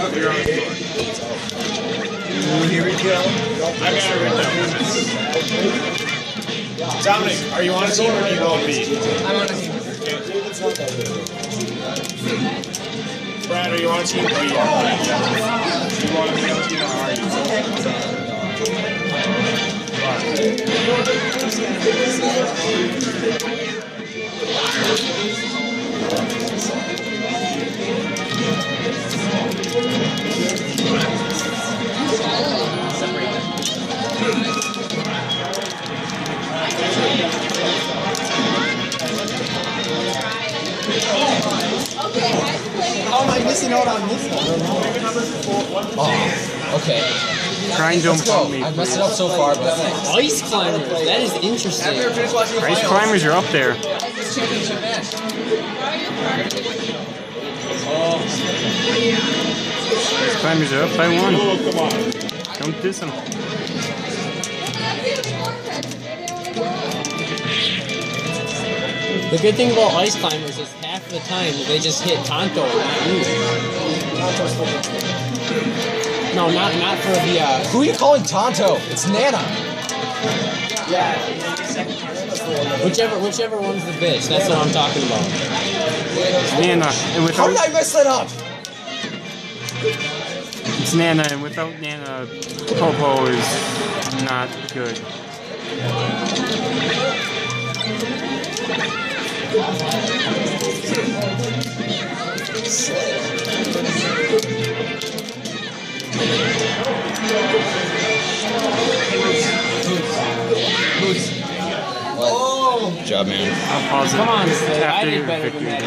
You're on the floor. Here we go. I got it written down. Dominic, are you on a team or are you going B? I'm on a team. Brad, are you on a team? Oh, yeah. You want to be on a team or are How am I missing out on this one? Oh, okay. Trying to Let's me. I've messed it up so far, but. Ice climbers. That is interesting. Ice climbers are up there. Championship match. Ice climbers are up by one. Come on. Don't diss them. The good thing about ice climbers is half the time they just hit Tonto, not you. No, not not for the. Uh, Who are you calling Tonto? It's Nana. Yeah. Whichever whichever one's the bitch. That's what I'm talking about. Nana, and without, How without did I mess that up? it's Nana, and without Nana, Popo is not good. Good job, man. I'll pause it Come on, Slade. I did better than that.